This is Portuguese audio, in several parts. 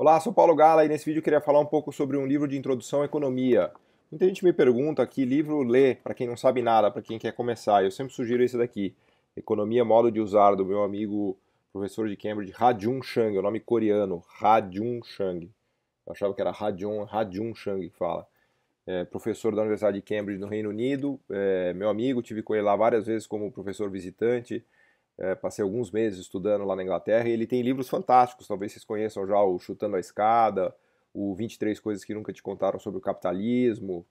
Olá, sou Paulo Gala e nesse vídeo eu queria falar um pouco sobre um livro de introdução à economia. Muita gente me pergunta que livro ler para quem não sabe nada, para quem quer começar. Eu sempre sugiro esse daqui, Economia Modo de Usar, do meu amigo professor de Cambridge, Rajun Chang, é o nome coreano, Rajun Chang. Eu achava que era Rajun, Rajun Chang que fala. É, professor da Universidade de Cambridge no Reino Unido, é, meu amigo, tive com ele lá várias vezes como professor visitante, é, passei alguns meses estudando lá na Inglaterra e ele tem livros fantásticos. Talvez vocês conheçam já o Chutando a Escada, o 23 Coisas que Nunca Te Contaram sobre o Capitalismo,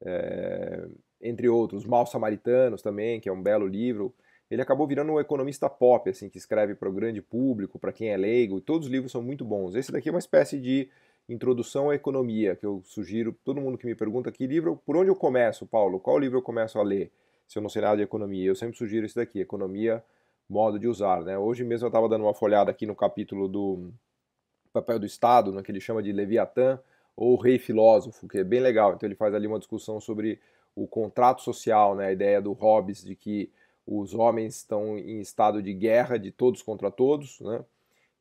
é, entre outros. Maus Samaritanos também, que é um belo livro. Ele acabou virando um economista pop, assim, que escreve para o grande público, para quem é leigo, e todos os livros são muito bons. Esse daqui é uma espécie de introdução à economia, que eu sugiro todo mundo que me pergunta que livro, por onde eu começo, Paulo? Qual livro eu começo a ler se eu não sei nada de economia? Eu sempre sugiro esse daqui, Economia modo de usar. Né? Hoje mesmo eu estava dando uma folhada aqui no capítulo do papel do Estado, né, que ele chama de Leviatã ou Rei Filósofo, que é bem legal. Então ele faz ali uma discussão sobre o contrato social, né, a ideia do Hobbes de que os homens estão em estado de guerra de todos contra todos, né,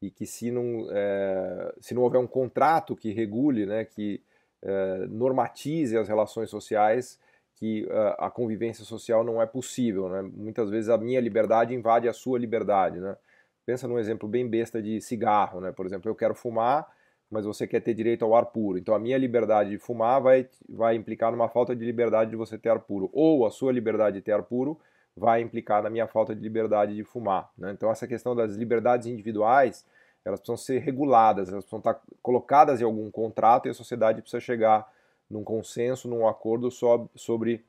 e que se não, é, se não houver um contrato que regule, né, que é, normatize as relações sociais, que uh, a convivência social não é possível, né? Muitas vezes a minha liberdade invade a sua liberdade, né? Pensa num exemplo bem besta de cigarro, né? Por exemplo, eu quero fumar, mas você quer ter direito ao ar puro. Então a minha liberdade de fumar vai, vai implicar numa falta de liberdade de você ter ar puro. Ou a sua liberdade de ter ar puro vai implicar na minha falta de liberdade de fumar. Né? Então essa questão das liberdades individuais, elas precisam ser reguladas, elas precisam estar colocadas em algum contrato e a sociedade precisa chegar num consenso, num acordo sobre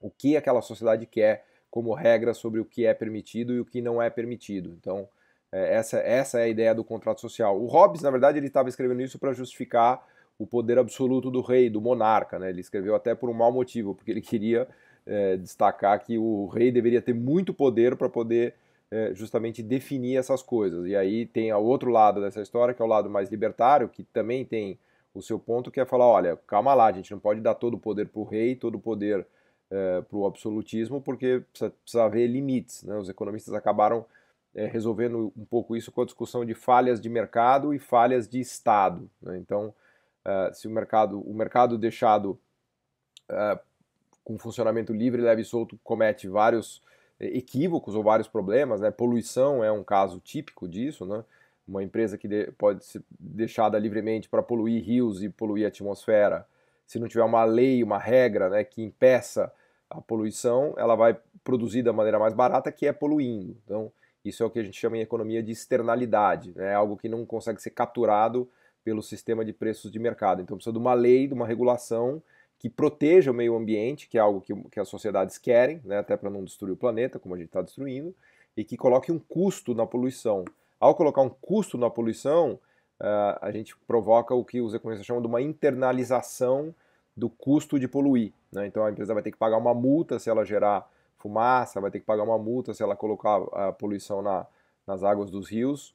o que aquela sociedade quer como regra sobre o que é permitido e o que não é permitido. Então, é, essa, essa é a ideia do contrato social. O Hobbes, na verdade, ele estava escrevendo isso para justificar o poder absoluto do rei, do monarca. Né? Ele escreveu até por um mau motivo, porque ele queria é, destacar que o rei deveria ter muito poder para poder é, justamente definir essas coisas. E aí tem o outro lado dessa história, que é o lado mais libertário, que também tem o seu ponto, que é falar, olha, calma lá, a gente não pode dar todo o poder para o rei, todo o poder é, para o absolutismo, porque precisa, precisa haver limites. Né? Os economistas acabaram é, resolvendo um pouco isso com a discussão de falhas de mercado e falhas de Estado. Né? Então, é, se o mercado, o mercado deixado com funcionamento livre, leve e solto, comete vários equívocos ou vários problemas, né? Poluição é um caso típico disso, né? Uma empresa que pode ser deixada livremente para poluir rios e poluir a atmosfera, se não tiver uma lei, uma regra né, que impeça a poluição, ela vai produzir da maneira mais barata, que é poluindo. Então, isso é o que a gente chama em economia de externalidade, né, é algo que não consegue ser capturado pelo sistema de preços de mercado. Então, precisa de uma lei, de uma regulação que proteja o meio ambiente, que é algo que, que as sociedades querem, né, até para não destruir o planeta, como a gente está destruindo, e que coloque um custo na poluição. Ao colocar um custo na poluição, uh, a gente provoca o que os economistas chamam de uma internalização do custo de poluir. Né? Então a empresa vai ter que pagar uma multa se ela gerar fumaça, vai ter que pagar uma multa se ela colocar a poluição na, nas águas dos rios.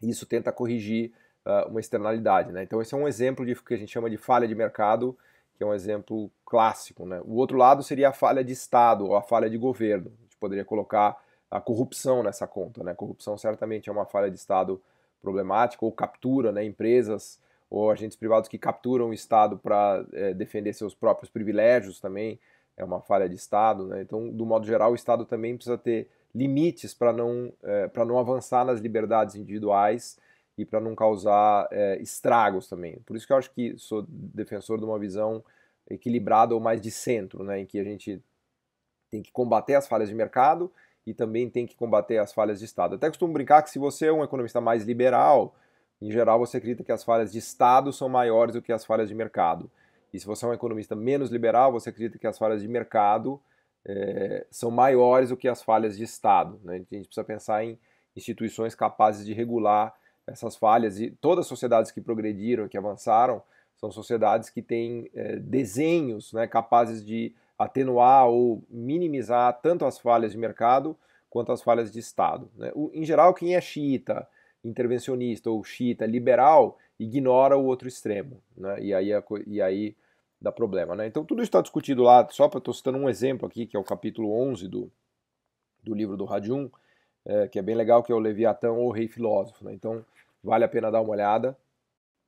Isso tenta corrigir uh, uma externalidade. Né? Então esse é um exemplo de que a gente chama de falha de mercado, que é um exemplo clássico. Né? O outro lado seria a falha de Estado ou a falha de governo. A gente poderia colocar a corrupção nessa conta. Né? Corrupção certamente é uma falha de Estado problemática, ou captura né, empresas ou agentes privados que capturam o Estado para é, defender seus próprios privilégios também é uma falha de Estado. Né? Então, do modo geral, o Estado também precisa ter limites para não, é, não avançar nas liberdades individuais e para não causar é, estragos também. Por isso que eu acho que sou defensor de uma visão equilibrada ou mais de centro, né? em que a gente tem que combater as falhas de mercado e também tem que combater as falhas de Estado. Até costumo brincar que se você é um economista mais liberal, em geral você acredita que as falhas de Estado são maiores do que as falhas de mercado. E se você é um economista menos liberal, você acredita que as falhas de mercado é, são maiores do que as falhas de Estado. Né? A gente precisa pensar em instituições capazes de regular essas falhas. E todas as sociedades que progrediram, que avançaram, são sociedades que têm é, desenhos né, capazes de atenuar ou minimizar tanto as falhas de mercado quanto as falhas de Estado. Né? O, em geral, quem é xiita, intervencionista ou xiita liberal ignora o outro extremo, né? e, aí, e aí dá problema. Né? Então tudo isso está discutido lá, só para estou citando um exemplo aqui, que é o capítulo 11 do, do livro do Radium, é, que é bem legal, que é o Leviatã ou Rei Filósofo. Né? Então vale a pena dar uma olhada.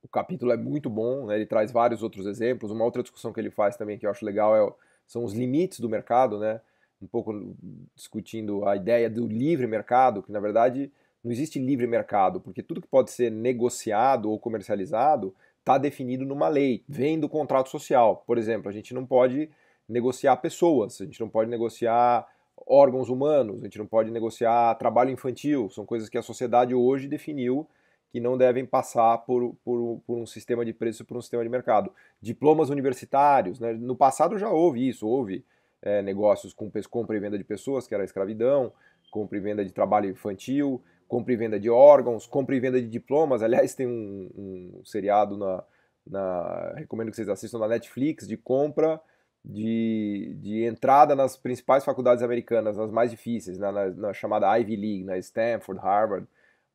o capítulo é muito bom, né? ele traz vários outros exemplos. Uma outra discussão que ele faz também que eu acho legal é, são os limites do mercado, né? um pouco discutindo a ideia do livre mercado, que na verdade não existe livre mercado, porque tudo que pode ser negociado ou comercializado está definido numa lei, vem do contrato social. Por exemplo, a gente não pode negociar pessoas, a gente não pode negociar órgãos humanos, a gente não pode negociar trabalho infantil, são coisas que a sociedade hoje definiu que não devem passar por, por, por um sistema de preço, por um sistema de mercado. Diplomas universitários, né? no passado já houve isso, houve é, negócios com compra e venda de pessoas, que era escravidão, compra e venda de trabalho infantil, compra e venda de órgãos, compra e venda de diplomas. Aliás, tem um, um seriado na, na, recomendo que vocês assistam na Netflix de compra de, de entrada nas principais faculdades americanas, nas mais difíceis, na, na, na chamada Ivy League, na Stanford, Harvard,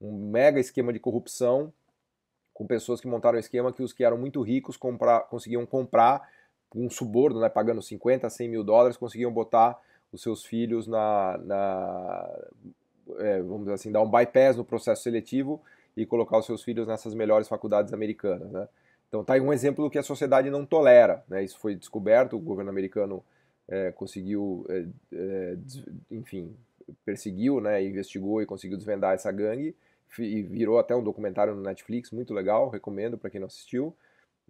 um mega esquema de corrupção com pessoas que montaram um esquema que os que eram muito ricos comprar, conseguiam comprar um suborno, né, pagando 50, 100 mil dólares, conseguiam botar os seus filhos na, na é, vamos dizer assim, dar um bypass no processo seletivo e colocar os seus filhos nessas melhores faculdades americanas. Né? Então tá aí um exemplo do que a sociedade não tolera. Né? Isso foi descoberto, o governo americano é, conseguiu, é, é, enfim, perseguiu, né, investigou e conseguiu desvendar essa gangue e virou até um documentário no Netflix, muito legal, recomendo para quem não assistiu.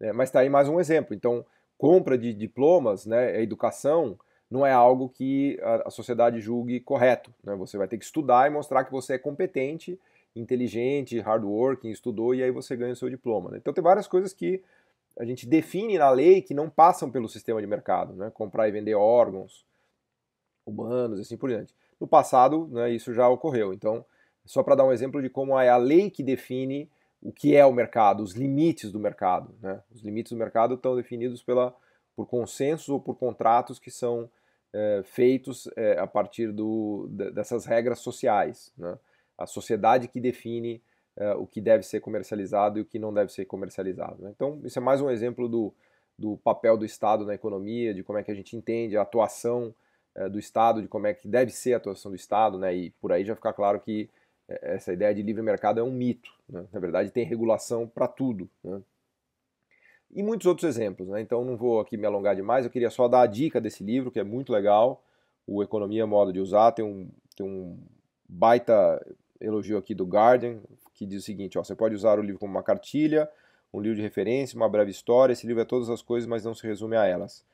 É, mas está aí mais um exemplo. Então, compra de diplomas, né, a educação, não é algo que a, a sociedade julgue correto. Né? Você vai ter que estudar e mostrar que você é competente, inteligente, hardworking, estudou e aí você ganha o seu diploma. Né? Então tem várias coisas que a gente define na lei que não passam pelo sistema de mercado, né? comprar e vender órgãos humanos assim por diante. No passado, né, isso já ocorreu. Então, só para dar um exemplo de como é a lei que define o que é o mercado, os limites do mercado. Né? Os limites do mercado estão definidos pela, por consensos ou por contratos que são é, feitos é, a partir do, dessas regras sociais. Né? A sociedade que define é, o que deve ser comercializado e o que não deve ser comercializado. Né? Então, isso é mais um exemplo do, do papel do Estado na economia, de como é que a gente entende a atuação é, do Estado, de como é que deve ser a atuação do Estado, né? e por aí já fica claro que essa ideia de livre mercado é um mito. Né? Na verdade, tem regulação para tudo. Né? e muitos outros exemplos. Né? Então não vou aqui me alongar demais, eu queria só dar a dica desse livro, que é muito legal, o Economia Modo de Usar, tem um, tem um baita elogio aqui do Guardian, que diz o seguinte, ó, você pode usar o livro como uma cartilha, um livro de referência, uma breve história, esse livro é todas as coisas, mas não se resume a elas.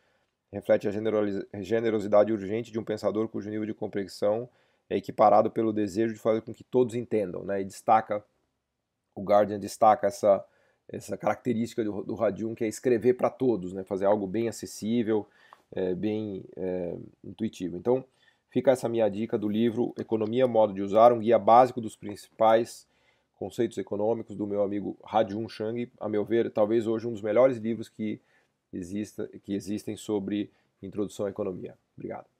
Reflete a generosidade urgente de um pensador cujo nível de compreensão é equiparado pelo desejo de fazer com que todos entendam, né? E destaca, o Guardian destaca essa essa característica do, do Radium, que é escrever para todos, né? fazer algo bem acessível, é, bem é, intuitivo. Então, fica essa minha dica do livro Economia, Modo de Usar, um guia básico dos principais conceitos econômicos do meu amigo Radium Chang, a meu ver, talvez hoje um dos melhores livros que, exista, que existem sobre introdução à economia. Obrigado.